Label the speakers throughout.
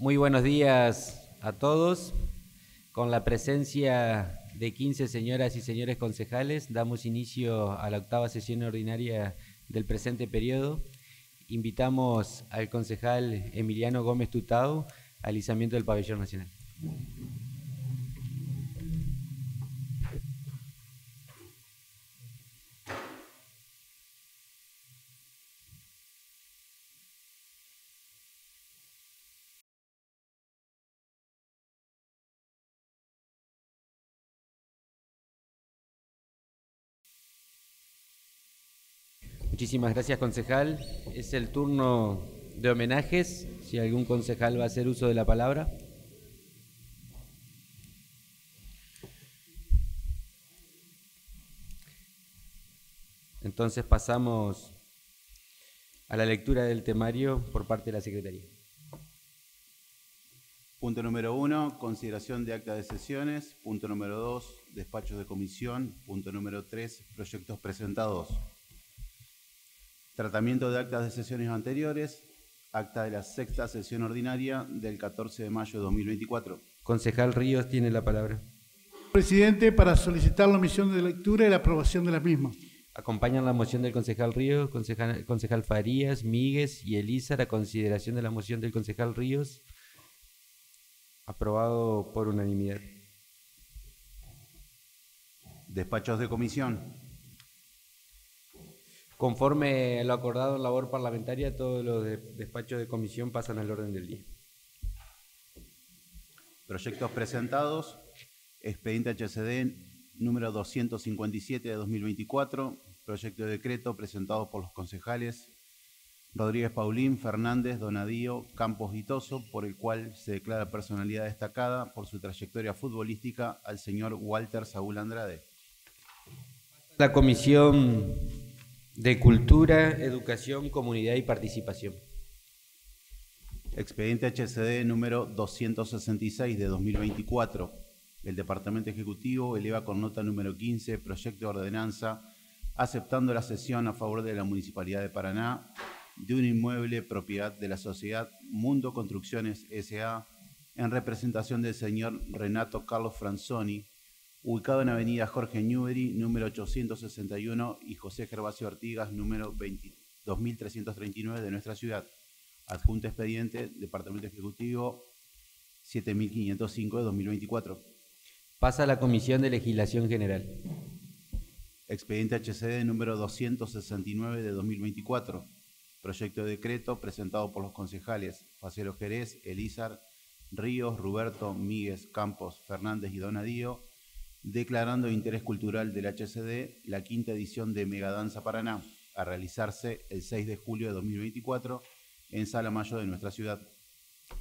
Speaker 1: Muy buenos días a todos. Con la presencia de 15 señoras y señores concejales, damos inicio a la octava sesión ordinaria del presente periodo. Invitamos al concejal Emiliano Gómez Tutau al izamiento del pabellón nacional. Muchísimas gracias, concejal. Es el turno de homenajes. Si algún concejal va a hacer uso de la palabra. Entonces pasamos a la lectura del temario por parte de la Secretaría.
Speaker 2: Punto número uno, consideración de acta de sesiones. Punto número dos, despachos de comisión. Punto número tres, proyectos presentados. Tratamiento de actas de sesiones anteriores. Acta de la sexta sesión ordinaria del 14 de mayo de 2024.
Speaker 1: Concejal Ríos tiene la palabra.
Speaker 3: Presidente, para solicitar la omisión de lectura y la aprobación de la misma.
Speaker 1: Acompañan la moción del concejal Ríos, concejal, concejal Farías, Míguez y Elízar a consideración de la moción del concejal Ríos. Aprobado por unanimidad.
Speaker 2: Despachos de comisión.
Speaker 1: Conforme a lo acordado en labor parlamentaria, todos los de- despachos de comisión pasan al orden del día.
Speaker 2: Proyectos presentados. Expediente HCD número 257 de 2024. Proyecto de decreto presentado por los concejales Rodríguez Paulín, Fernández, Donadío, Campos Vitoso, por el cual se declara personalidad destacada por su trayectoria futbolística al señor Walter Saúl Andrade.
Speaker 1: La Comisión de Cultura, Educación, Comunidad y Participación.
Speaker 2: Expediente HCD número 266 de 2024. El Departamento Ejecutivo eleva con nota número 15 proyecto de ordenanza aceptando la cesión a favor de la Municipalidad de Paraná de un inmueble propiedad de la sociedad Mundo Construcciones S.A. en representación del señor Renato Carlos Franzoni, ubicado en Avenida Jorge Newbery, número 861 y José Gervasio Artigas, número 20 2339 de nuestra ciudad. Adjunto expediente, Departamento Ejecutivo 7505 de 2024.
Speaker 1: Pasa a la Comisión de Legislación General.
Speaker 2: Expediente HCD número 269 de 2024. Proyecto de decreto presentado por los concejales Facero Jerez, Elízar, Ríos, Ruberto, Míguez, Campos, Fernández y Donadío, declarando de interés cultural del HCD la quinta edición de Megadanza Paraná, a realizarse el 6 de julio de 2024 en Sala Mayor de nuestra ciudad.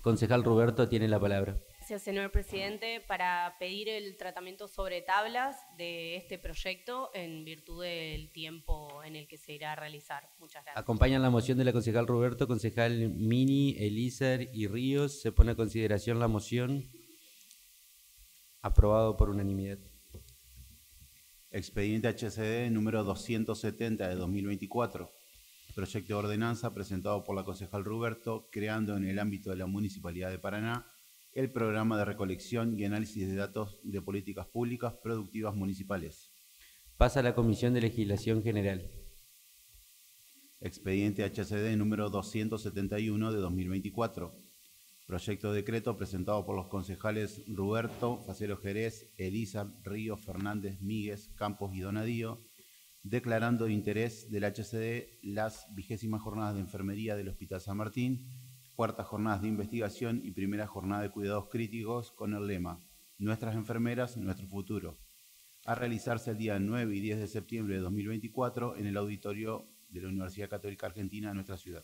Speaker 1: Concejal Roberto tiene la palabra.
Speaker 4: Gracias, señor presidente, para pedir el tratamiento sobre tablas de este proyecto en virtud del tiempo en el que se irá a realizar. Muchas gracias.
Speaker 1: Acompañan la moción de la concejal Roberto, concejal Mini, Elízar y Ríos. Se pone a consideración la moción. Aprobado por unanimidad.
Speaker 2: Expediente HCD número 270 de 2024. Proyecto de ordenanza presentado por la concejal Ruberto, creando en el ámbito de la Municipalidad de Paraná el programa de recolección y análisis de datos de políticas públicas productivas municipales.
Speaker 1: Pasa a la Comisión de Legislación General.
Speaker 2: Expediente HCD número 271 de 2024. Proyecto de decreto presentado por los concejales Ruberto, Facero Jerez, Elisa, Río, Fernández, Míguez, Campos y Donadío, declarando de interés del HCD las vigésimas jornadas de enfermería del Hospital San Martín, cuartas jornadas de investigación y primera jornada de cuidados críticos con el lema Nuestras enfermeras, nuestro futuro, a realizarse el día 9 y 10 de septiembre de 2024 en el auditorio de la Universidad Católica Argentina de nuestra ciudad.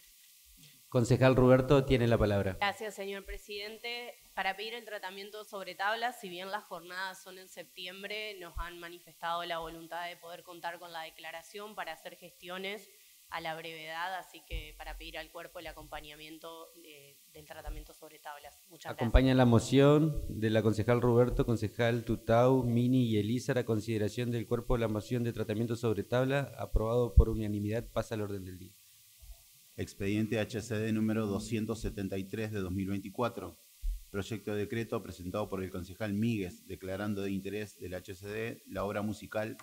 Speaker 1: Concejal Roberto tiene la palabra.
Speaker 4: Gracias, señor presidente. Para pedir el tratamiento sobre tablas, si bien las jornadas son en septiembre, nos han manifestado la voluntad de poder contar con la declaración para hacer gestiones a la brevedad, así que para pedir al cuerpo el acompañamiento eh, del tratamiento sobre tablas. Muchas gracias.
Speaker 1: Acompañan la moción de la concejal Roberto, concejal Tutau, Mini y Elízar a consideración del cuerpo de la moción de tratamiento sobre tabla, aprobado por unanimidad, pasa al orden del día.
Speaker 2: Expediente HCD número 273 de 2024. Proyecto de decreto presentado por el concejal Míguez, declarando de interés del HCD la obra musical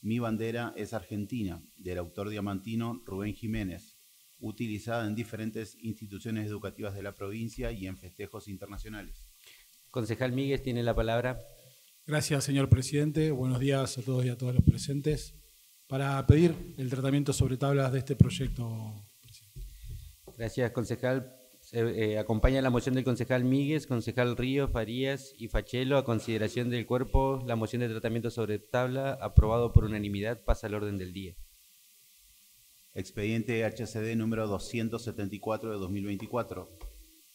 Speaker 2: Mi bandera es Argentina, del autor diamantino Rubén Jiménez, utilizada en diferentes instituciones educativas de la provincia y en festejos internacionales.
Speaker 1: Concejal Míguez tiene la palabra.
Speaker 5: Gracias, señor presidente. Buenos días a todos y a todas los presentes. Para pedir el tratamiento sobre tablas de este proyecto.
Speaker 1: Gracias, concejal. Eh, acompaña la moción del concejal Míguez, concejal Ríos, Farías y Fachelo a consideración del cuerpo la moción de tratamiento sobre tabla aprobado por unanimidad pasa al orden del día.
Speaker 2: Expediente HCD número 274 de 2024.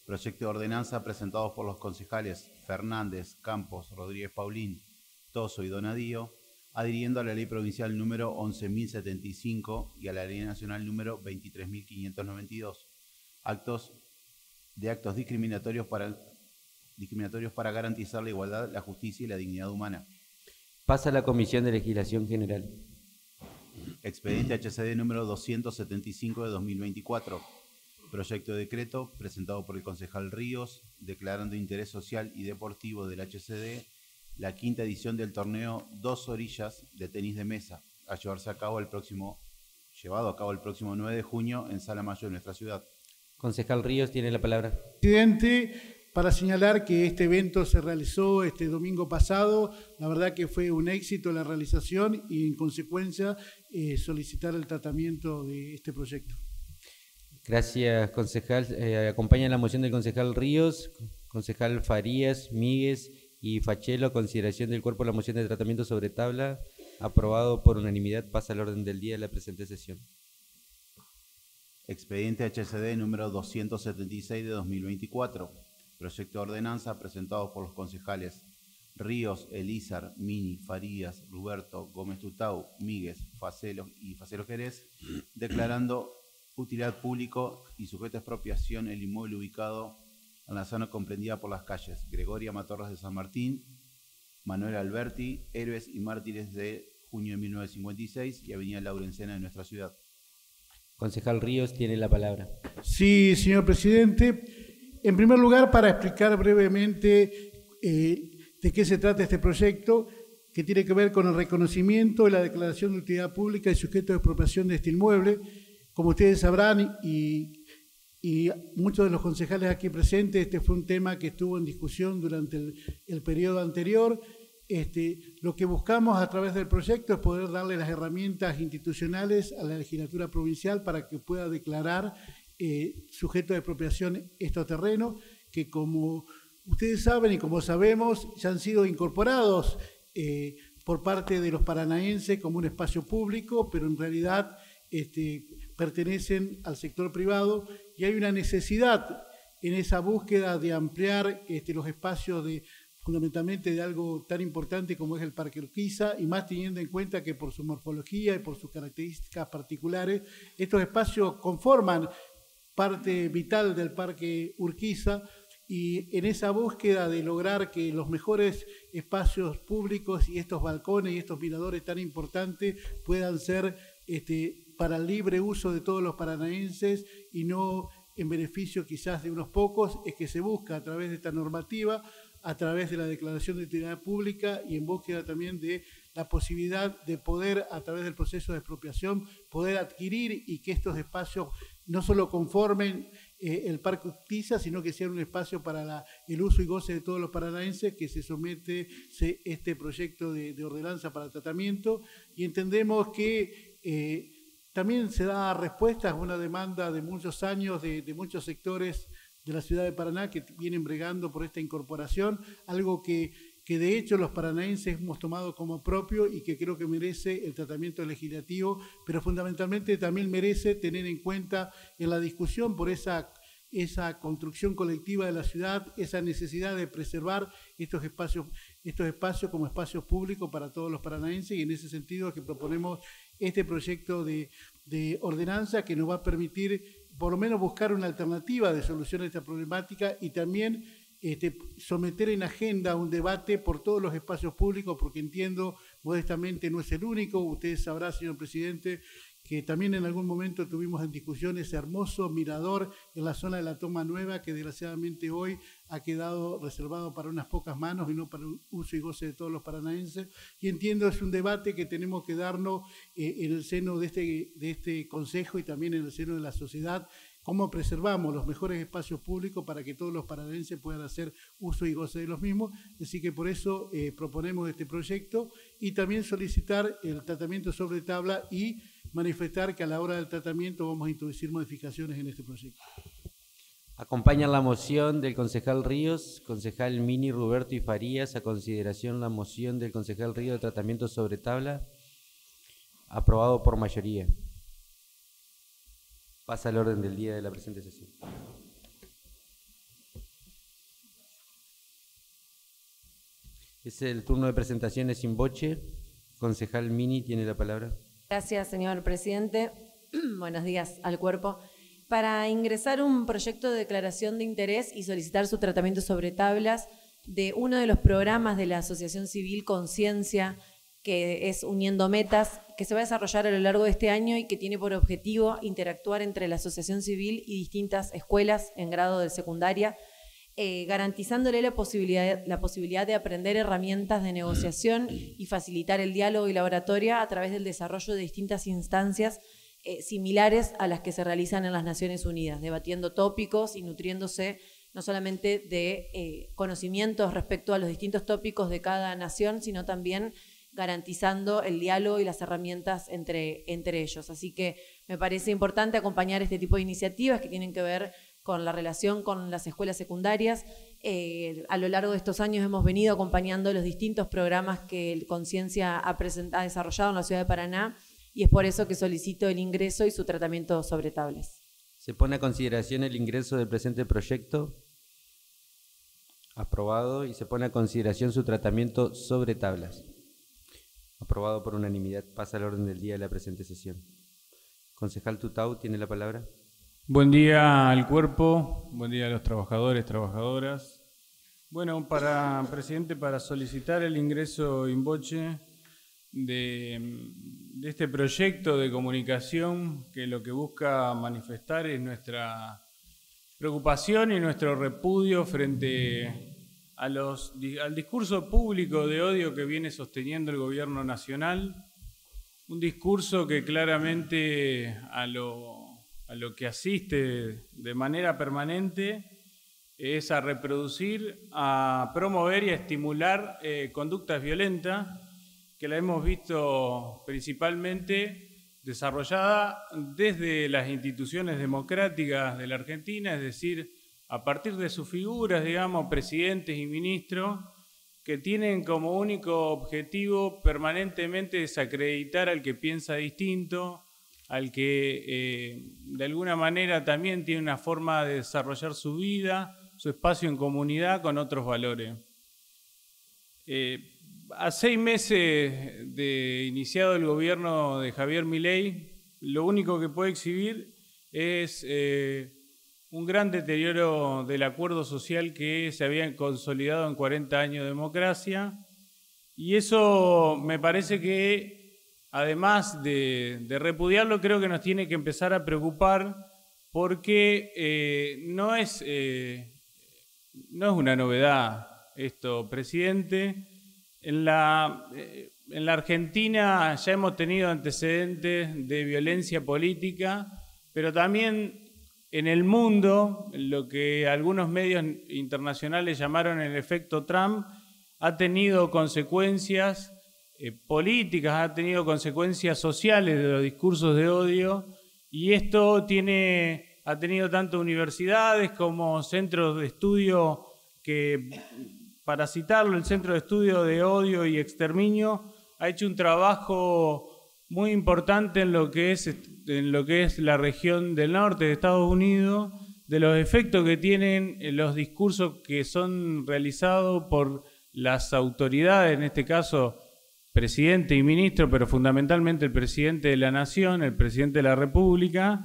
Speaker 2: Proyecto de ordenanza presentado por los concejales Fernández, Campos, Rodríguez Paulín, Toso y Donadío, adhiriendo a la ley provincial número 11.075 y a la ley nacional número 23.592. Actos de actos discriminatorios para, discriminatorios para garantizar la igualdad, la justicia y la dignidad humana.
Speaker 1: Pasa a la Comisión de Legislación General.
Speaker 2: Expediente HCD número 275 de 2024. Proyecto de decreto presentado por el concejal Ríos, declarando interés social y deportivo del HCD la quinta edición del torneo Dos Orillas de tenis de mesa, a llevarse a cabo el próximo, llevado a cabo el próximo 9 de junio en Sala Mayor de nuestra ciudad.
Speaker 1: Concejal Ríos tiene la palabra.
Speaker 3: Presidente, para señalar que este evento se realizó este domingo pasado, la verdad que fue un éxito la realización y en consecuencia eh, solicitar el tratamiento de este proyecto.
Speaker 1: Gracias, concejal. Eh, acompaña la moción del concejal Ríos, concejal Farías, Míguez y Fachelo. Consideración del cuerpo de la moción de tratamiento sobre tabla. Aprobado por unanimidad. Pasa al orden del día de la presente sesión.
Speaker 2: Expediente HCD número 276 de 2024. Proyecto de ordenanza presentado por los concejales Ríos, Elízar, Mini, Farías, Roberto, Gómez Tutau, Míguez, Facelo y Facelo Jerez, declarando utilidad público y sujeto a expropiación el inmueble ubicado en la zona comprendida por las calles Gregoria Matorras de San Martín, Manuel Alberti, Héroes y Mártires de junio de 1956 y Avenida Laurencena de nuestra ciudad.
Speaker 1: Concejal Ríos tiene la palabra.
Speaker 3: Sí, señor presidente. En primer lugar, para explicar brevemente eh, de qué se trata este proyecto, que tiene que ver con el reconocimiento y la declaración de utilidad pública y sujeto de expropiación de este inmueble. Como ustedes sabrán, y, muchos de los concejales aquí presentes, este fue un tema que estuvo en discusión durante el, el periodo anterior este, lo que buscamos a través del proyecto es poder darle las herramientas institucionales a la legislatura provincial para que pueda declarar eh, sujeto de expropiación estos terrenos, que como ustedes saben y como sabemos, ya han sido incorporados eh, por parte de los paranaenses como un espacio público, pero en realidad este, pertenecen al sector privado y hay una necesidad en esa búsqueda de ampliar este, los espacios de fundamentalmente de algo tan importante como es el Parque Urquiza, y más teniendo en cuenta que por su morfología y por sus características particulares, estos espacios conforman parte vital del Parque Urquiza, y en esa búsqueda de lograr que los mejores espacios públicos y estos balcones y estos miradores tan importantes puedan ser este, para el libre uso de todos los paranaenses y no en beneficio quizás de unos pocos, es que se busca a través de esta normativa a través de la declaración de utilidad pública y en búsqueda también de la posibilidad de poder, a través del proceso de expropiación, poder adquirir y que estos espacios no solo conformen eh, el Parque Justicia, sino que sean un espacio para el uso y goce de todos los paranaenses que se somete este proyecto de, ordenanza para tratamiento. Y entendemos que eh, también se da respuesta a una demanda de muchos años de muchos sectores de la ciudad de Paraná que vienen bregando por esta incorporación, algo que, que de hecho los paranaenses hemos tomado como propio y que creo que merece el tratamiento legislativo, pero fundamentalmente también merece tener en cuenta en la discusión por esa esa construcción colectiva de la ciudad, esa necesidad de preservar estos espacios, estos espacios como espacios públicos para todos los paranaenses y en ese sentido es que proponemos este proyecto de, de ordenanza que nos va a permitir por lo menos buscar una alternativa de solución a esta problemática y también este, someter en agenda un debate por todos los espacios públicos, porque entiendo modestamente no es el único. Usted sabrá, señor presidente, que también en algún momento tuvimos en discusión ese hermoso mirador en la zona de la Toma Nueva, que desgraciadamente hoy ha quedado reservado para unas pocas manos y no para el uso y goce de todos los paranaenses. Y entiendo es un debate que tenemos que darnos eh, en el seno de este, de este Consejo y también en el seno de la sociedad, cómo preservamos los mejores espacios públicos para que todos los paranaenses puedan hacer uso y goce de los mismos. Así que por eso eh, proponemos este proyecto y también solicitar el tratamiento sobre tabla y manifestar que a la hora del tratamiento vamos a introducir modificaciones en este proyecto.
Speaker 1: Acompaña la moción del concejal Ríos, concejal Mini Roberto y Farías, a consideración la moción del concejal Ríos de tratamiento sobre tabla, aprobado por mayoría. Pasa al orden del día de la presente sesión. Es el turno de presentaciones sin boche. Concejal Mini tiene la palabra.
Speaker 6: Gracias, señor presidente. Buenos días al cuerpo. Para ingresar un proyecto de declaración de interés y solicitar su tratamiento sobre tablas de uno de los programas de la Asociación Civil Conciencia, que es Uniendo Metas, que se va a desarrollar a lo largo de este año y que tiene por objetivo interactuar entre la Asociación Civil y distintas escuelas en grado de secundaria eh, garantizándole la posibilidad, la posibilidad de aprender herramientas de negociación y facilitar el diálogo y la oratoria a través del desarrollo de distintas instancias eh, similares a las que se realizan en las Naciones Unidas, debatiendo tópicos y nutriéndose no solamente de eh, conocimientos respecto a los distintos tópicos de cada nación, sino también garantizando el diálogo y las herramientas entre, entre ellos. Así que me parece importante acompañar este tipo de iniciativas que tienen que ver con la relación con las escuelas secundarias. Eh, a lo largo de estos años hemos venido acompañando los distintos programas que Conciencia ha, ha, desarrollado en la ciudad de Paraná y es por eso que solicito el ingreso y su tratamiento sobre tablas.
Speaker 1: Se pone a consideración el ingreso del presente proyecto. Aprobado. Y se pone a consideración su tratamiento sobre tablas. Aprobado por unanimidad. Pasa al orden del día de la presente sesión. Concejal Tutau tiene la palabra.
Speaker 7: Buen día al cuerpo, buen día a los trabajadores, trabajadoras. Bueno, para presidente, para solicitar el ingreso in voce de, este proyecto de comunicación que lo que busca manifestar es nuestra preocupación y nuestro repudio frente al discurso público de odio que viene sosteniendo el gobierno nacional, un discurso que claramente a lo lo que asiste de manera permanente es a reproducir, a promover y a estimular eh, conductas violentas que la hemos visto principalmente desarrollada desde las instituciones democráticas de la Argentina, es decir, a partir de sus figuras, digamos, presidentes y ministros, que tienen como único objetivo permanentemente desacreditar al que piensa distinto, al que eh, de alguna manera también tiene una forma de desarrollar su vida, su espacio en comunidad con otros valores. Eh, a seis meses de iniciado el gobierno de Javier Milei, lo único que puede exhibir es eh, un gran deterioro del acuerdo social que se había consolidado en 40 años de democracia. Y eso me parece que además de, repudiarlo, creo que nos tiene que empezar a preocupar porque eh, no, es, eh, no es una novedad esto, presidente. En la, eh, en la Argentina ya hemos tenido antecedentes de violencia política, pero también en el mundo, lo que algunos medios internacionales llamaron el efecto Trump, ha tenido consecuencias eh, políticas, ha tenido consecuencias sociales de los discursos de odio y esto tiene, ha tenido tanto universidades como centros de estudio que, para citarlo, el Centro de Estudio de Odio y Exterminio ha hecho un trabajo muy importante en lo que es, en lo que es la región del norte de Estados Unidos, de los efectos que tienen los discursos que son realizados por las autoridades, en este caso presidente y ministro, pero fundamentalmente el presidente de la Nación, el presidente de la República,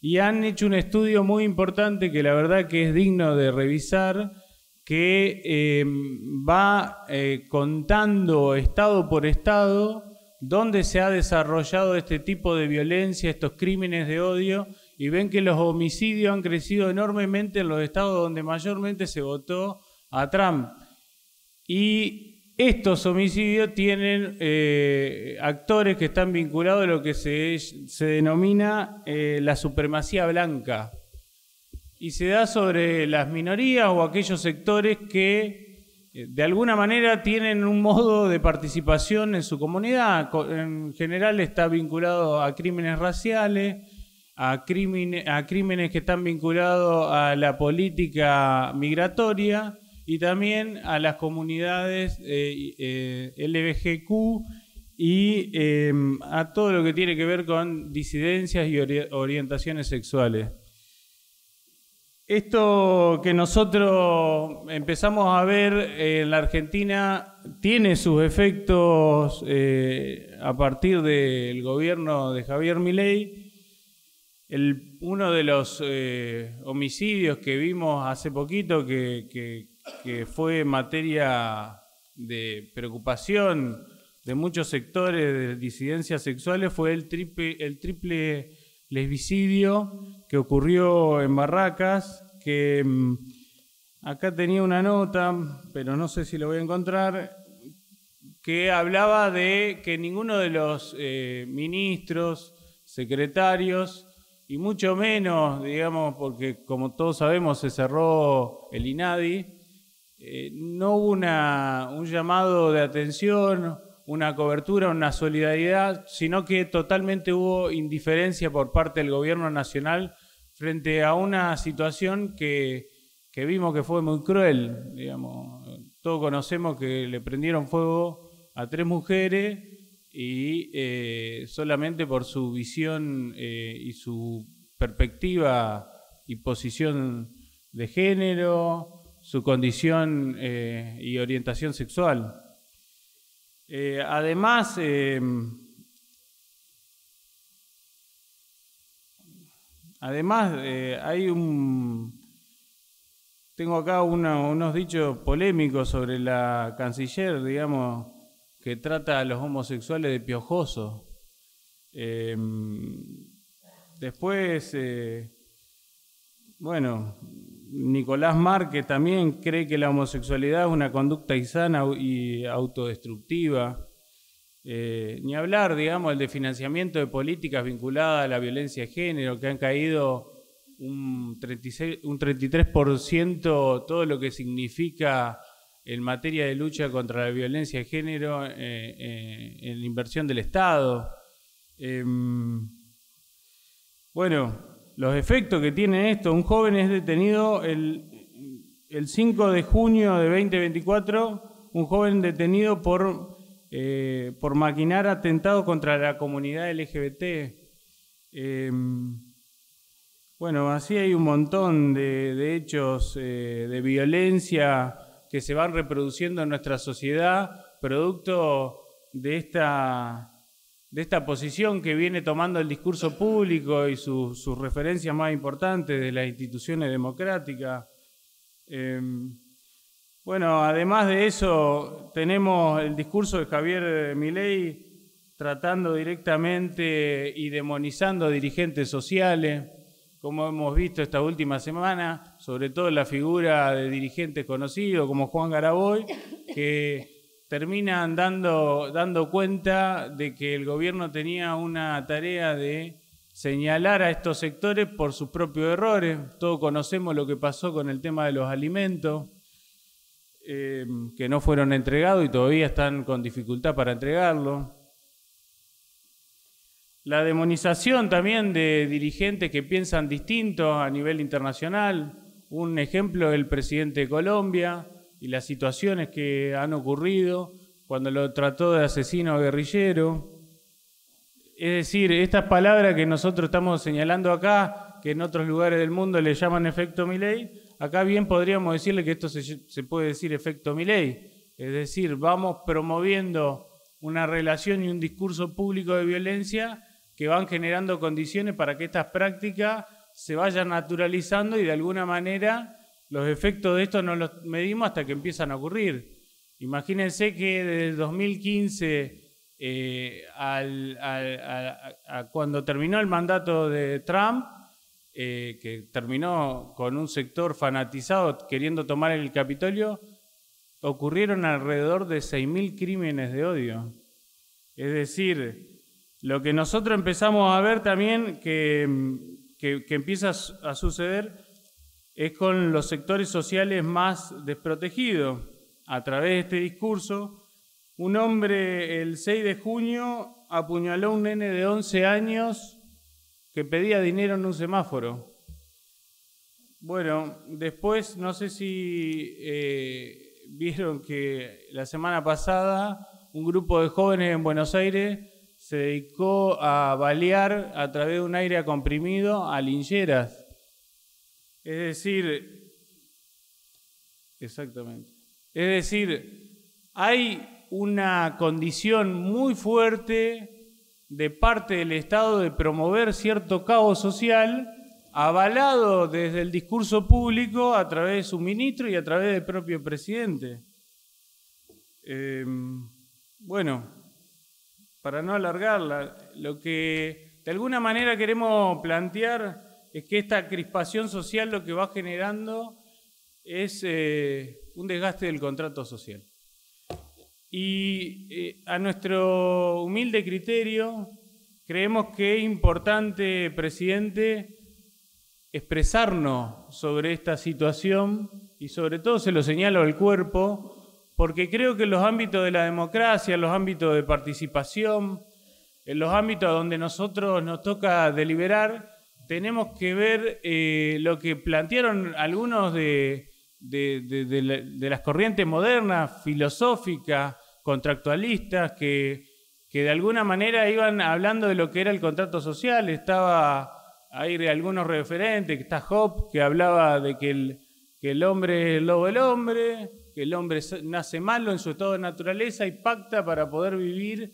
Speaker 7: y han hecho un estudio muy importante que la verdad que es digno de revisar, que eh, va eh, contando estado por estado dónde se ha desarrollado este tipo de violencia, estos crímenes de odio, y ven que los homicidios han crecido enormemente en los estados donde mayormente se votó a Trump. Y estos homicidios tienen eh, actores que están vinculados a lo que se, denomina eh, la supremacía blanca. Y se da sobre las minorías o aquellos sectores que eh, de alguna manera tienen un modo de participación en su comunidad. En general está vinculado a crímenes raciales, a crímenes, a crímenes que están vinculados a la política migratoria y también a las comunidades eh, eh LBGQ y em, a todo lo que tiene que ver con disidencias y orientaciones sexuales. Esto que nosotros empezamos a ver en la Argentina tiene sus efectos eh, a partir del gobierno de Javier Milei uno de los eh, homicidios que vimos hace poquito, que, fue materia de preocupación de muchos sectores de disidencias sexuales, fue el triple, el triple lesbicidio que ocurrió en Barracas, que mm, acá tenía una nota, pero no sé si lo voy a encontrar, que hablaba de que ninguno de los eh, ministros, secretarios, y mucho menos, digamos, porque como todos sabemos se cerró el INADI, eh, no hubo una, un llamado de atención, una cobertura, una solidaridad, sino que totalmente hubo indiferencia por parte del gobierno nacional frente a una situación que, que vimos que fue muy cruel. Digamos. Todos conocemos que le prendieron fuego a tres mujeres y eh, solamente por su visión eh, y su perspectiva y posición de género, su condición eh, y orientación sexual. además, además hay un tengo acá unos dichos polémicos sobre la canciller, digamos, que trata a los homosexuales de piojosos. Em, después, eh, bueno, Nicolás Márquez también cree que la homosexualidad es una conducta insana y autodestructiva. Eh, ni hablar, digamos, el de financiamiento de políticas vinculadas a la violencia de género, que han caído un, 36, un 33% todo lo que significa en materia de lucha contra la violencia de género, eh, eh, en la inversión del Estado. Em, bueno, los efectos que tiene esto, un joven es detenido el, 5 de junio de 2024, un joven detenido por, eh, por maquinar atentado contra la comunidad LGBT. Em, bueno, así hay un montón de, hechos de violencia que se van reproduciendo en nuestra sociedad, producto de esta, de esta posición que viene tomando el discurso público y sus referencias más importantes de las instituciones democráticas. Em, bueno, además de eso, tenemos el discurso de Javier Milei tratando directamente y demonizando dirigentes sociales como hemos visto esta última semana, sobre todo la figura de dirigentes conocidos como Juan Garaboy, que terminan dando, dando cuenta de que el gobierno tenía una tarea de señalar a estos sectores por sus propios errores. Todos conocemos lo que pasó con el tema de los alimentos, eh, que no fueron entregados y todavía están con dificultad para entregarlo. La demonización también de dirigentes que piensan distinto a nivel internacional. Un ejemplo, el presidente de Colombia y las situaciones que han ocurrido cuando lo trató de asesino guerrillero. Es decir, estas palabras que nosotros estamos señalando acá, que en otros lugares del mundo le llaman efecto Milei, acá bien podríamos decirle que esto se, puede decir efecto Milei. Es decir, vamos promoviendo una relación y un discurso público de violencia que van generando condiciones para que estas prácticas se vayan naturalizando y de alguna manera los efectos de esto no los medimos hasta que empiezan a ocurrir. Imagínense que desde el 2015 eh, cuando terminó el mandato de Trump, eh, que terminó con un sector fanatizado queriendo tomar el Capitolio, ocurrieron alrededor de 6.000 crímenes de odio. Es decir, lo que nosotros empezamos a ver también que, empieza a suceder es con los sectores sociales más desprotegidos. A través de este discurso, un hombre el 6 de junio apuñaló a un nene de 11 años que pedía dinero en un semáforo. Bueno, después no sé si eh, vieron que la semana pasada un grupo de jóvenes en Buenos Aires se dedicó a balear a través de un aire comprimido a lincheras. Es decir, exactamente. Es decir, hay una condición muy fuerte de parte del Estado de promover cierto caos social, avalado desde el discurso público a través de su ministro y a través del propio presidente. Em, bueno, para no alargarla, lo que de alguna manera queremos plantear es que esta crispación social lo que va generando es eh, un desgaste del contrato social. Y eh, a nuestro humilde criterio, creemos que es importante, presidente, expresarnos sobre esta situación y sobre todo se lo señalo al cuerpo, porque creo que en los ámbitos de la democracia, en los ámbitos de participación, en los ámbitos donde nosotros nos toca deliberar, tenemos que ver eh, lo que plantearon algunos de, las corrientes modernas, filosóficas, contractualistas que, de alguna manera iban hablando de lo que era el contrato social. Estaba ahí algunos referentes, está Job, que hablaba de que el, que el hombre es el lobo del hombre, que el hombre nace malo en su estado de naturaleza y pacta para poder vivir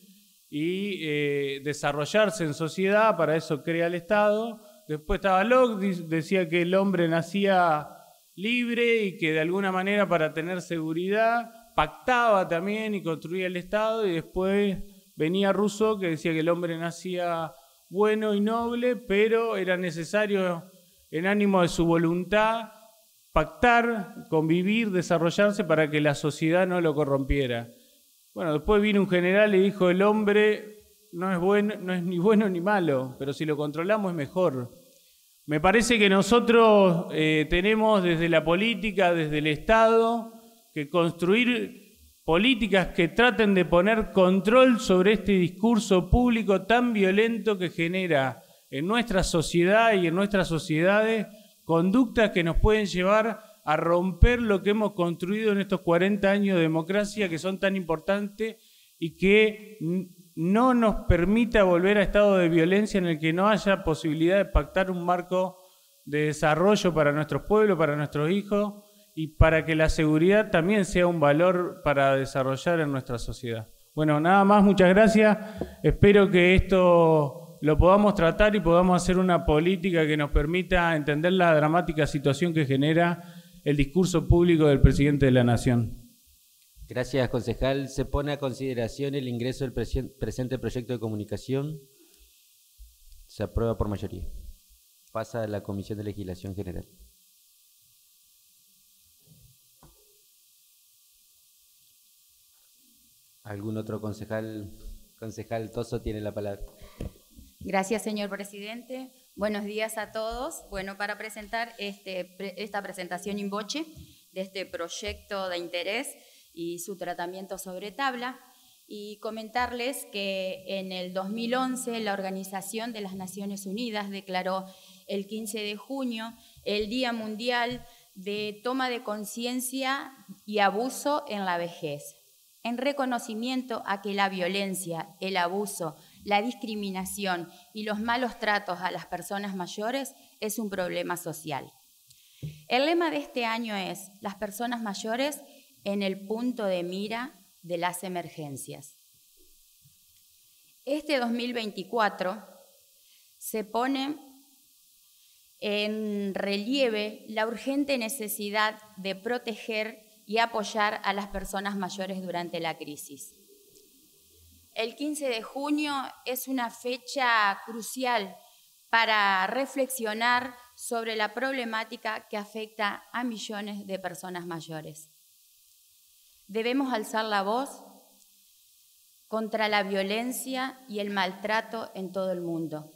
Speaker 7: y eh, desarrollarse en sociedad, para eso crea el Estado. Después estaba Locke, decía que el hombre nacía libre y que de alguna manera para tener seguridad pactaba también y construía el Estado y después venía Rousseau que decía que el hombre nacía bueno y noble, pero era necesario en ánimo de su voluntad pactar, convivir, desarrollarse para que la sociedad no lo corrompiera. Bueno, después vino un general y dijo, el hombre no es, bueno, no es ni bueno ni malo, pero si lo controlamos es mejor. Me parece que nosotros eh, tenemos desde la política, desde el Estado, que construir políticas que traten de poner control sobre este discurso público tan violento que genera en nuestra sociedad y en nuestras sociedades conductas que nos pueden llevar a romper lo que hemos construido en estos 40 años de democracia que son tan importantes y que no nos permita volver a estado de violencia en el que no haya posibilidad de pactar un marco de desarrollo para nuestros pueblos, para nuestros hijos y para que la seguridad también sea un valor para desarrollar en nuestra sociedad. Bueno, nada más, muchas gracias. Espero que esto lo podamos tratar y podamos hacer una política que nos permita entender la dramática situación que genera el discurso público del presidente de la Nación.
Speaker 1: Gracias, concejal. Se pone a consideración el ingreso del presente proyecto de comunicación. Se aprueba por mayoría. Pasa a la Comisión de Legislación General. ¿Algún otro concejal? Concejal Toso tiene la palabra.
Speaker 8: Gracias, señor presidente. Buenos días a todos. Bueno, para presentar este, esta presentación in voce de este proyecto de interés y su tratamiento sobre tabla, y comentarles que en el 2011 la Organización de las Naciones Unidas declaró el 15 de junio el Día Mundial de Toma de Conciencia y Abuso en la Vejez en reconocimiento a que la violencia, el abuso, la discriminación y los malos tratos a las personas mayores es un problema social. El lema de este año es las personas mayores en el punto de mira de las emergencias. Este 2024 se pone en relieve la urgente necesidad de proteger y apoyar a las personas mayores durante la crisis. el 15 de junio es una fecha crucial para reflexionar sobre la problemática que afecta a millones de personas mayores. Debemos alzar la voz contra la violencia y el maltrato en todo el mundo.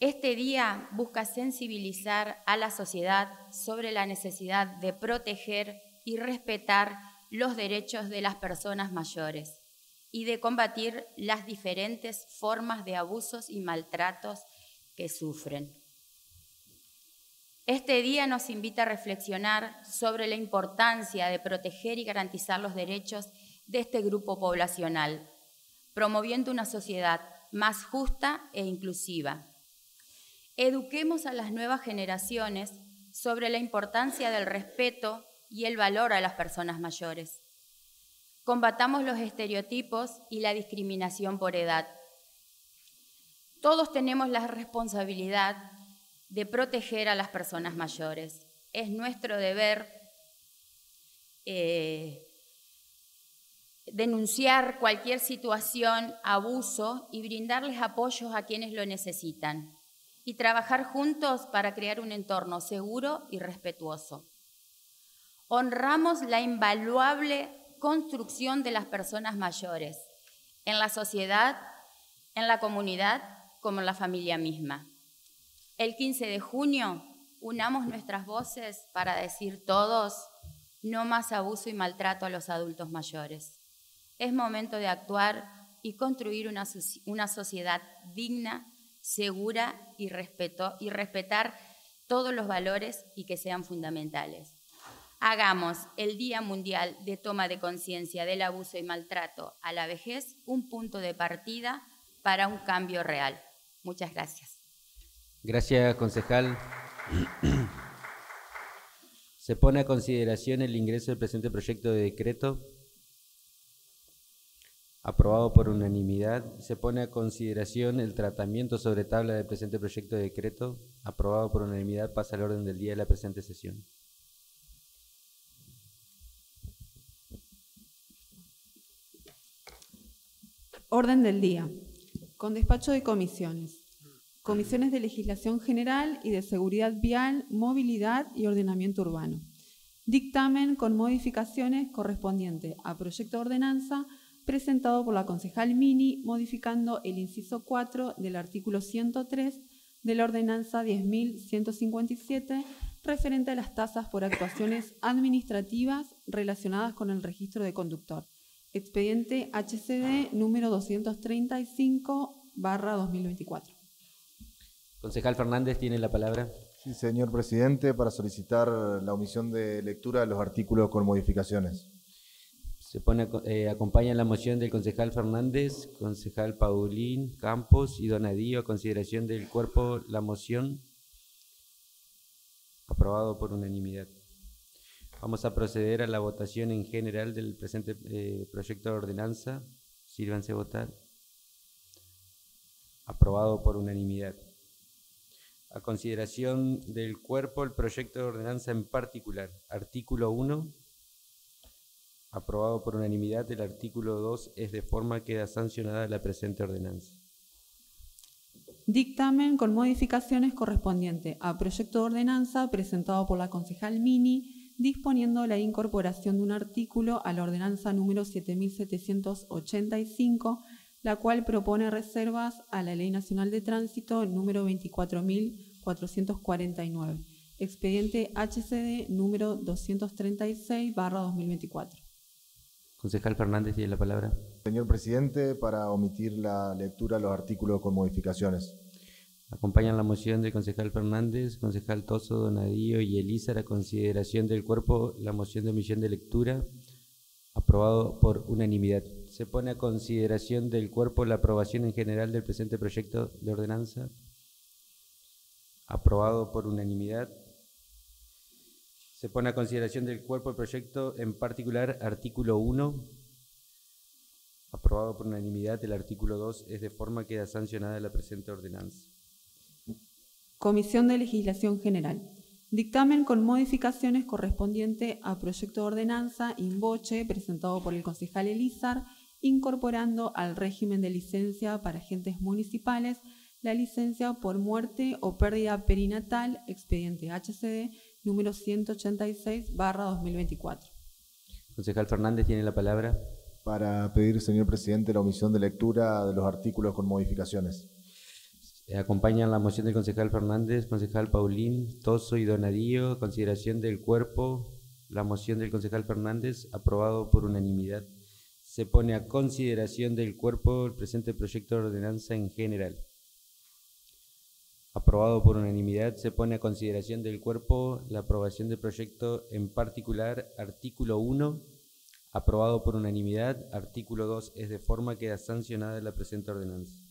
Speaker 8: Este día busca sensibilizar a la sociedad sobre la necesidad de proteger y respetar los derechos de las personas mayores y de combatir las diferentes formas de abusos y maltratos que sufren. Este día nos invita a reflexionar sobre la importancia de proteger y garantizar los derechos de este grupo poblacional, promoviendo una sociedad más justa e inclusiva. Eduquemos a las nuevas generaciones sobre la importancia del respeto y el valor a las personas mayores. Combatamos los estereotipos y la discriminación por edad. Todos tenemos la responsabilidad de proteger a las personas mayores. Es nuestro deber eh, denunciar cualquier situación, abuso y brindarles apoyos a quienes lo necesitan y trabajar juntos para crear un entorno seguro y respetuoso. Honramos la invaluable construcción de las personas mayores en la sociedad, en la comunidad, como en la familia misma. El 15 de junio unamos nuestras voces para decir todos, no más abuso y maltrato a los adultos mayores. Es momento de actuar y construir una, una sociedad digna, segura y, respeto, y respetar todos los valores y que sean fundamentales. Hagamos el Día Mundial de Toma de Conciencia del Abuso y Maltrato a la Vejez un punto de partida para un cambio real. Muchas gracias.
Speaker 1: Gracias, concejal. Se pone a consideración el ingreso del presente proyecto de decreto aprobado por unanimidad. Se pone a consideración el tratamiento sobre tabla del presente proyecto de decreto aprobado por unanimidad. Pasa al orden del día de la presente sesión.
Speaker 9: Orden del día. Con despacho de comisiones comisiones de legislación general y de seguridad vial, movilidad y ordenamiento urbano. Dictamen con modificaciones correspondiente a proyecto de ordenanza presentado por la concejal Mini, modificando el inciso 4 del artículo 103 de la ordenanza 10.157 referente a las tasas por actuaciones administrativas relacionadas con el registro de conductor. Expediente HCD número 235 barra 2024.
Speaker 1: Concejal Fernández tiene la palabra.
Speaker 10: Sí, señor presidente, para solicitar la omisión de lectura de los artículos con modificaciones.
Speaker 1: Se pone, eh, acompaña la moción del concejal Fernández, concejal Paulín, Campos y Donadío a consideración del cuerpo la moción. Aprobado por unanimidad. Vamos a proceder a la votación en general del presente eh, proyecto de ordenanza. Sírvanse a votar. Aprobado por unanimidad a consideración del cuerpo el proyecto de ordenanza en particular. Artículo 1, aprobado por unanimidad. El artículo 2 es de forma que queda sancionada la presente ordenanza.
Speaker 9: Dictamen con modificaciones correspondiente a proyecto de ordenanza presentado por la concejal Mini, disponiendo la incorporación de un artículo a la ordenanza número 7785 la cual propone reservas a la Ley Nacional de Tránsito número 24.449, expediente HCD número 236-2024.
Speaker 1: Concejal Fernández, tiene la palabra.
Speaker 10: Señor presidente, para omitir la lectura de los artículos con modificaciones.
Speaker 1: Acompañan la moción del concejal Fernández, concejal Toso, Donadío y Elisa a consideración del cuerpo la moción de omisión de lectura, aprobado por unanimidad se pone a consideración del cuerpo la aprobación en general del presente proyecto de ordenanza, aprobado por unanimidad. Se pone a consideración del cuerpo el proyecto, en particular artículo 1, aprobado por unanimidad. El artículo 2 es de forma que queda sancionada la presente ordenanza.
Speaker 9: Comisión de Legislación General. Dictamen con modificaciones correspondiente a proyecto de ordenanza in presentado por el concejal Elizar incorporando al régimen de licencia para agentes municipales la licencia por muerte o pérdida perinatal, expediente HCD número 186-2024.
Speaker 1: Concejal Fernández tiene la palabra.
Speaker 10: Para pedir, señor presidente, la omisión de lectura de los artículos con modificaciones.
Speaker 1: Acompañan la moción del concejal Fernández, concejal Paulín, Toso y Donadío. Consideración del cuerpo. La moción del concejal Fernández, aprobado por unanimidad. Se pone a consideración del cuerpo el presente proyecto de ordenanza en general. Aprobado por unanimidad. Se pone a consideración del cuerpo la aprobación del proyecto en particular. Artículo 1. Aprobado por unanimidad. Artículo 2 es de forma que queda sancionada la presente ordenanza.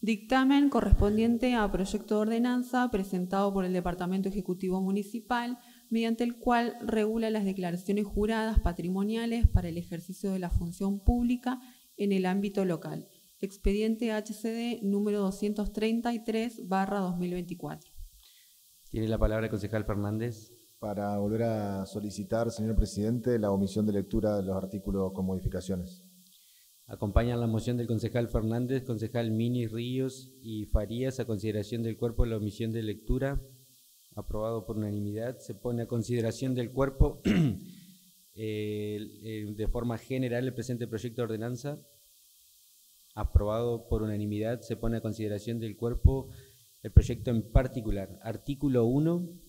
Speaker 9: Dictamen correspondiente a proyecto de ordenanza presentado por el Departamento Ejecutivo Municipal, mediante el cual regula las declaraciones juradas patrimoniales para el ejercicio de la función pública en el ámbito local. Expediente HCD número 233-2024.
Speaker 1: Tiene la palabra el concejal Fernández.
Speaker 10: Para volver a solicitar, señor presidente, la omisión de lectura de los artículos con modificaciones.
Speaker 1: Acompañan la moción del concejal Fernández, concejal Mini, Ríos y Farías a consideración del cuerpo la omisión de lectura. Aprobado por unanimidad. Se pone a consideración del cuerpo de forma general el presente proyecto de ordenanza. Aprobado por unanimidad. Se pone a consideración del cuerpo el proyecto en particular. Artículo 1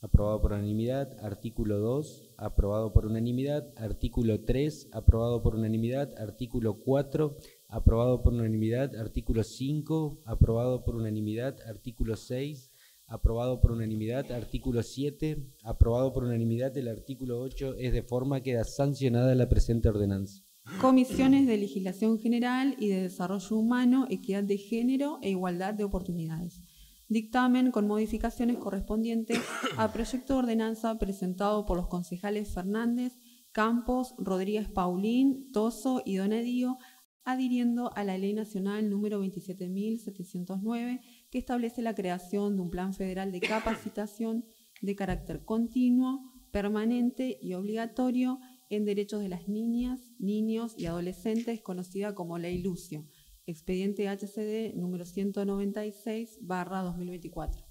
Speaker 1: aprobado por unanimidad. Artículo 2, aprobado por unanimidad. Artículo 3, aprobado por unanimidad. Artículo 4, aprobado por unanimidad. Artículo 5, aprobado por unanimidad. Artículo 6, aprobado por unanimidad. Artículo 7, aprobado por unanimidad. El artículo 8 es de forma que queda sancionada la presente ordenanza.
Speaker 9: Comisiones de Legislación General y de Desarrollo Humano, Equidad de Género e Igualdad de Oportunidades dictamen con modificaciones correspondientes a proyecto de ordenanza presentado por los concejales Fernández, Campos, Rodríguez Paulín, Toso y Donadío, adhiriendo a la Ley Nacional número 27.709, que establece la creación de un plan federal de capacitación de carácter continuo, permanente y obligatorio en derechos de las niñas, niños y adolescentes, conocida como Ley Lucio, expediente HCD número 196 barra 2024.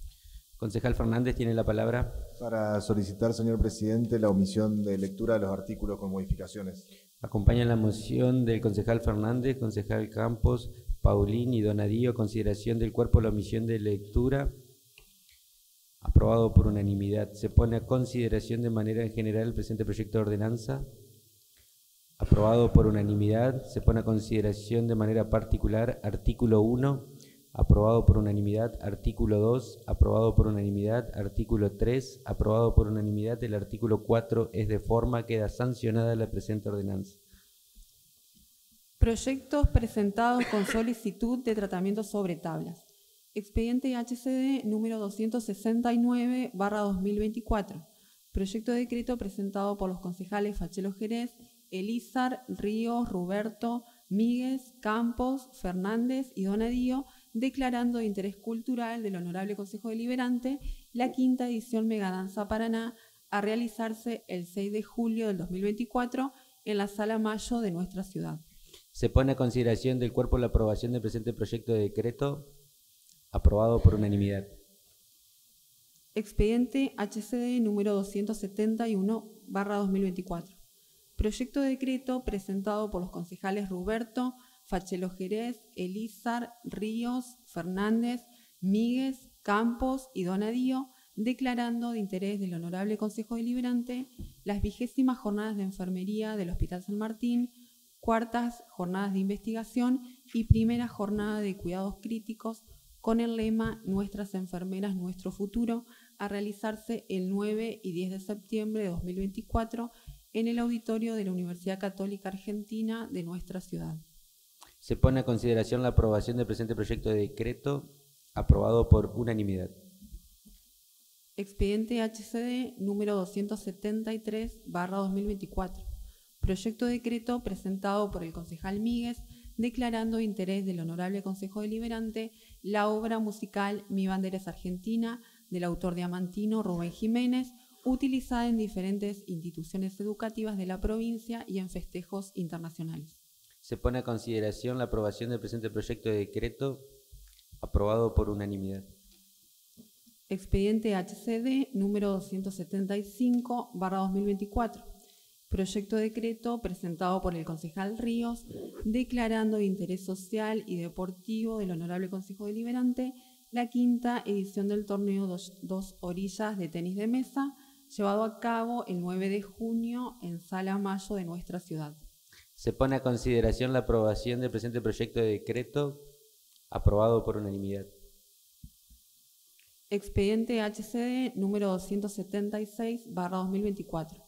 Speaker 1: Concejal Fernández tiene la palabra.
Speaker 10: Para solicitar, señor presidente, la omisión de lectura de los artículos con modificaciones.
Speaker 1: Acompaña la moción del concejal Fernández, concejal Campos, Paulín y Donadío, consideración del cuerpo la omisión de lectura. Aprobado por unanimidad. Se pone a consideración de manera en general el presente proyecto de ordenanza. Aprobado por unanimidad. Se pone a consideración de manera particular artículo 1. Aprobado por unanimidad. Artículo 2. Aprobado por unanimidad. Artículo 3. Aprobado por unanimidad. El artículo 4 es de forma. Queda sancionada la presente ordenanza.
Speaker 9: Proyectos presentados con solicitud de tratamiento sobre tablas. Expediente HCD número 269 barra 2024. Proyecto de decreto presentado por los concejales Fachelo Jerez Elizar, Ríos, Roberto, Míguez, Campos, Fernández y Donadío, declarando de interés cultural del Honorable Consejo Deliberante la quinta edición Megadanza Paraná a realizarse el 6 de julio del 2024 en la Sala Mayo de nuestra ciudad.
Speaker 1: Se pone a consideración del cuerpo la aprobación del presente proyecto de decreto aprobado por unanimidad.
Speaker 9: Expediente HCD número 271 barra 2024 proyecto de decreto presentado por los concejales Roberto, Fachelo Jerez, Elizar, Ríos, Fernández, Míguez, Campos y Donadío, declarando de interés del Honorable Consejo Deliberante las vigésimas jornadas de enfermería del Hospital San Martín, cuartas jornadas de investigación y primera jornada de cuidados críticos con el lema Nuestras enfermeras, nuestro futuro, a realizarse el 9 y 10 de septiembre de 2024 en el auditorio de la Universidad Católica Argentina de nuestra ciudad.
Speaker 1: Se pone a consideración la aprobación del presente proyecto de decreto aprobado por unanimidad.
Speaker 9: Expediente HCD número 273-2024. Proyecto de decreto presentado por el concejal Míguez declarando interés del Honorable Consejo Deliberante la obra musical Mi bandera es Argentina del autor diamantino Rubén Jiménez utilizada en diferentes instituciones educativas de la provincia y en festejos internacionales.
Speaker 1: Se pone a consideración la aprobación del presente proyecto de decreto aprobado por unanimidad.
Speaker 9: Expediente HCD número 275 2024. Proyecto de decreto presentado por el concejal Ríos declarando de interés social y deportivo del Honorable Consejo Deliberante la quinta edición del torneo dos, dos orillas de tenis de mesa llevado a cabo el 9 de junio en Sala Mayo de nuestra ciudad.
Speaker 1: Se pone a consideración la aprobación del presente proyecto de decreto aprobado por unanimidad.
Speaker 9: Expediente HCD número 276 2024.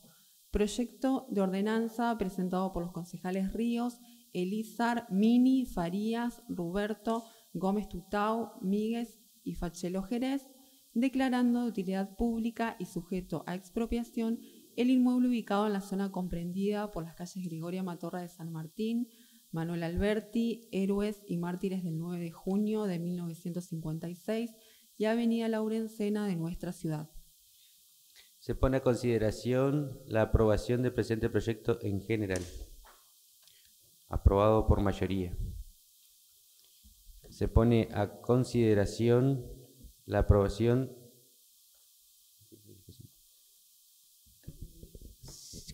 Speaker 9: Proyecto de ordenanza presentado por los concejales Ríos, Elizar, Mini, Farías, Ruberto, Gómez Tutau, Míguez y Fachelo Jerez, declarando de utilidad pública y sujeto a expropiación el inmueble ubicado en la zona comprendida por las calles Gregoria Matorra de San Martín, Manuel Alberti, Héroes y Mártires del 9 de junio de 1956 y Avenida Laurencena de nuestra ciudad.
Speaker 1: Se pone a consideración la aprobación del presente proyecto en general. Aprobado por mayoría. Se pone a consideración la aprobación.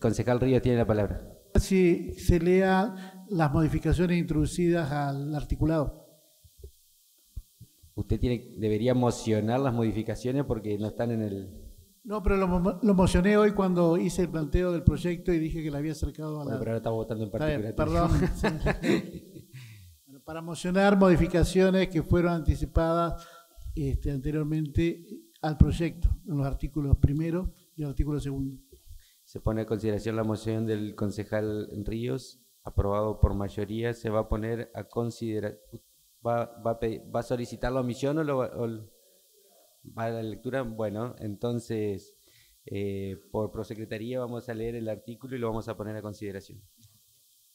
Speaker 1: Concejal Ríos tiene la palabra.
Speaker 3: Si se lea las modificaciones introducidas al articulado.
Speaker 1: Usted tiene, debería mocionar las modificaciones porque no están en el...
Speaker 3: No, pero lo, lo emocioné hoy cuando hice el planteo del proyecto y dije que le había acercado a
Speaker 1: Bueno,
Speaker 3: la...
Speaker 1: pero ahora estamos votando en particular.
Speaker 3: perdón. Bueno, Para mocionar modificaciones que fueron anticipadas este, anteriormente al proyecto, en los artículos primero y el artículo segundo.
Speaker 1: Se pone a consideración la moción del concejal Ríos, aprobado por mayoría. Se va a poner a considerar. ¿Va, va, a, pedir- va a solicitar la omisión o, lo, o l- va a la lectura? Bueno, entonces, eh, por prosecretaría vamos a leer el artículo y lo vamos a poner a consideración.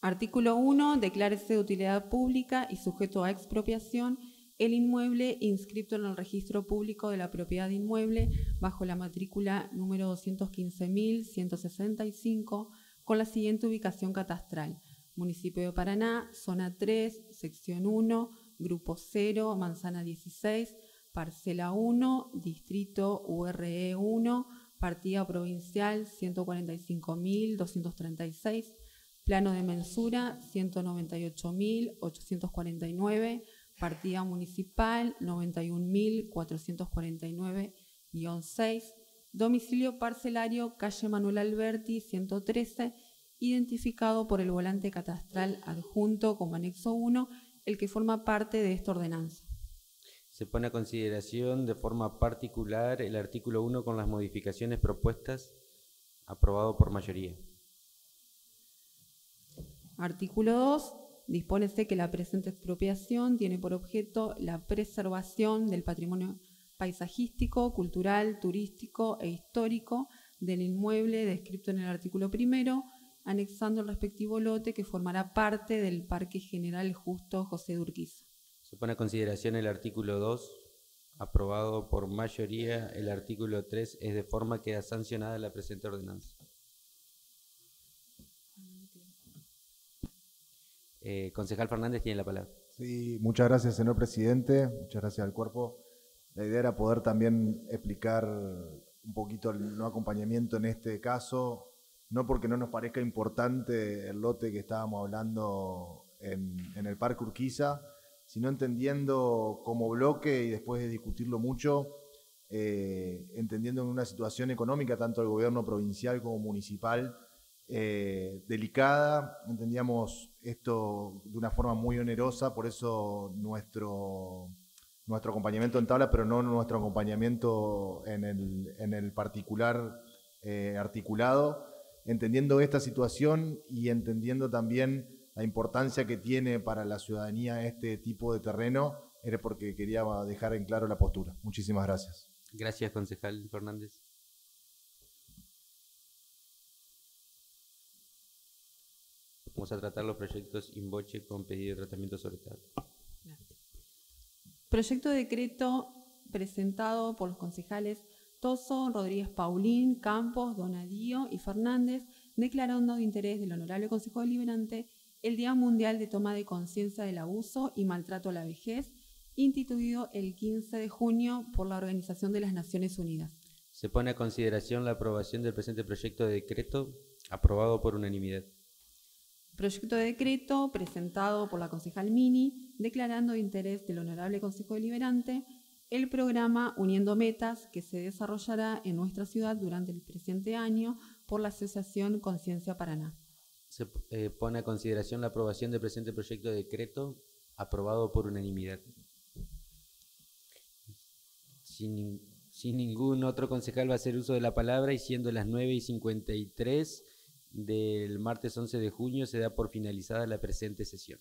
Speaker 9: Artículo 1. Declárese de utilidad pública y sujeto a expropiación el inmueble inscrito en el registro público de la propiedad inmueble bajo la matrícula número 215.165 con la siguiente ubicación catastral. Municipio de Paraná, zona 3, sección 1, grupo 0, manzana 16, parcela 1, distrito URE 1, partida provincial 145.236, Plano de mensura 198.849, partida municipal 91.449-6, domicilio parcelario calle Manuel Alberti 113, identificado por el volante catastral adjunto como anexo 1, el que forma parte de esta ordenanza.
Speaker 1: Se pone a consideración de forma particular el artículo 1 con las modificaciones propuestas, aprobado por mayoría.
Speaker 9: Artículo 2. Dispónese que la presente expropiación tiene por objeto la preservación del patrimonio paisajístico, cultural, turístico e histórico del inmueble descrito en el artículo primero, anexando el respectivo lote que formará parte del Parque General Justo José de Urquiza.
Speaker 1: Se pone a consideración el artículo 2, aprobado por mayoría. El artículo 3 es de forma que queda sancionada la presente ordenanza. Eh, concejal Fernández tiene la palabra.
Speaker 10: Sí, muchas gracias, señor presidente. Muchas gracias al cuerpo. La idea era poder también explicar un poquito el no acompañamiento en este caso, no porque no nos parezca importante el lote que estábamos hablando en, en el Parque Urquiza, sino entendiendo como bloque y después de discutirlo mucho, eh, entendiendo en una situación económica, tanto del gobierno provincial como municipal, eh, delicada, entendíamos esto de una forma muy onerosa, por eso nuestro, nuestro acompañamiento en tabla, pero no nuestro acompañamiento en el, en el particular eh, articulado, entendiendo esta situación y entendiendo también la importancia que tiene para la ciudadanía este tipo de terreno, era porque quería dejar en claro la postura. Muchísimas gracias.
Speaker 1: Gracias, concejal Fernández. Vamos a tratar los proyectos inboche con pedido de tratamiento sobre tabla.
Speaker 9: Proyecto de decreto presentado por los concejales Toso, Rodríguez Paulín, Campos, Donadío y Fernández, declarando de interés del Honorable Consejo Deliberante el Día Mundial de Toma de Conciencia del Abuso y Maltrato a la Vejez, instituido el 15 de junio por la Organización de las Naciones Unidas.
Speaker 1: Se pone a consideración la aprobación del presente proyecto de decreto aprobado por unanimidad.
Speaker 9: Proyecto de decreto presentado por la concejal Mini, declarando de interés del Honorable Consejo Deliberante el programa Uniendo Metas que se desarrollará en nuestra ciudad durante el presente año por la Asociación Conciencia Paraná.
Speaker 1: Se eh, pone a consideración la aprobación del presente proyecto de decreto aprobado por unanimidad. Sin, sin ningún otro concejal va a hacer uso de la palabra y siendo las 9 y 53 del martes 11 de junio se da por finalizada la presente sesión.